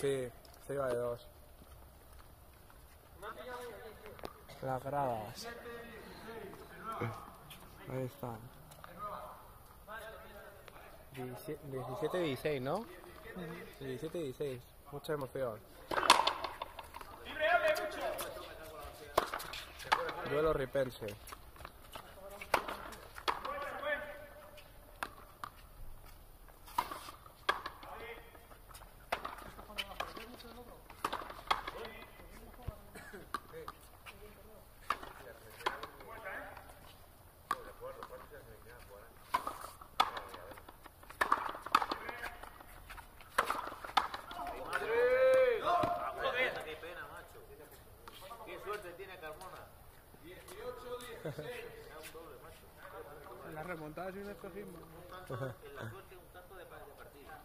Sí, se iba de dos. Las gradas. Ahí están. 17-16, ¿no? 17-16. Mucha emoción. Duelo ripense. Joder, qué pena, macho. Qué suerte tiene Carmona. En las remontadas y un escojismo. En la suerte un tanto de, de partida.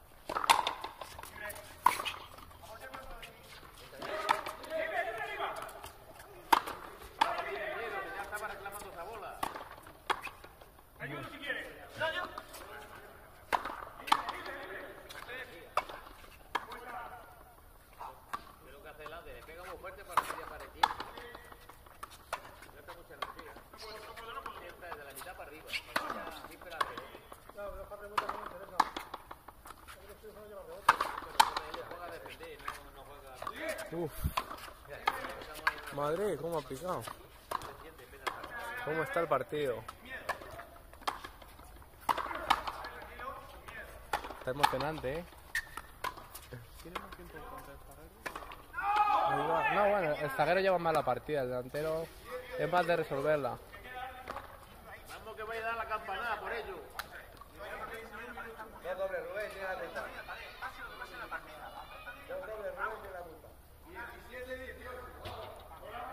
Uf. Madre, cómo ha picado. ¿Cómo está el partido? Está emocionante, ¿eh? ¿Tiene más tiempo contra el Ahí va. No, bueno, el zaguero lleva más la partida, el delantero es más de resolverla. Vamos que vaya a dar la campanada por ello.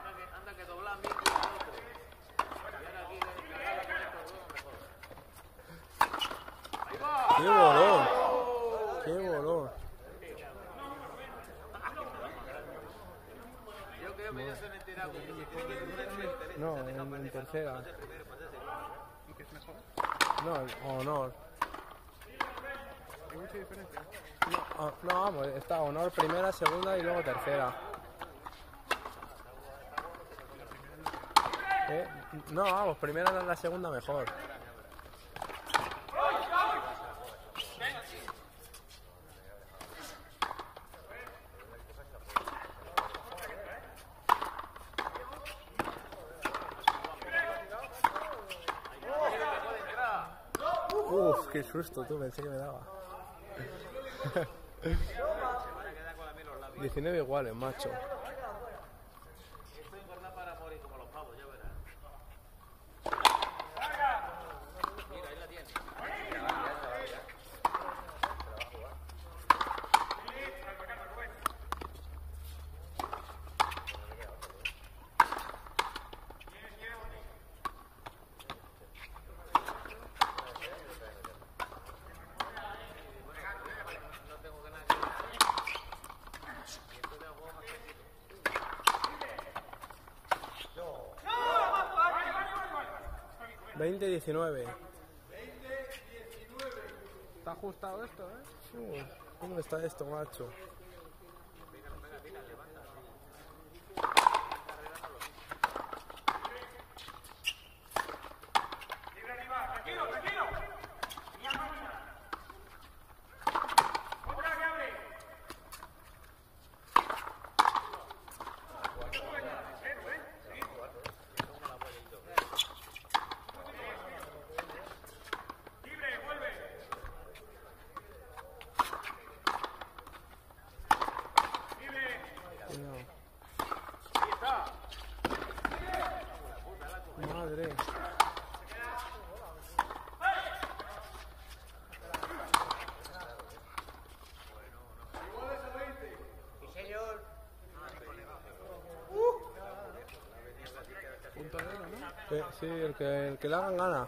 Anda que, anda que doblar mil y otro. Y ahora aquí que cargarla con estos dos, mejor. ¡Ahí va! ¡Qué bolón! ¡Qué bolón! Yo creo que ya se. No, en, tercera. No, honor. No, ah, no, vamos, está honor primera, segunda y luego tercera. Eh, No, vamos, primera la segunda mejor. Uf, qué susto, tú pensé que me daba. 19 iguales, macho. 20-19. Está ajustado esto, ¿eh? ¿Cómo está esto, macho? No. Madre. Sí, el que, el que le hagan gana.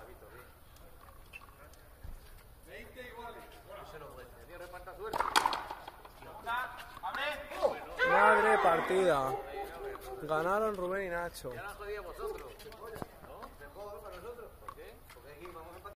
Madre partida. Ganaron Rubén y Nacho. Ya